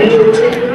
Amém.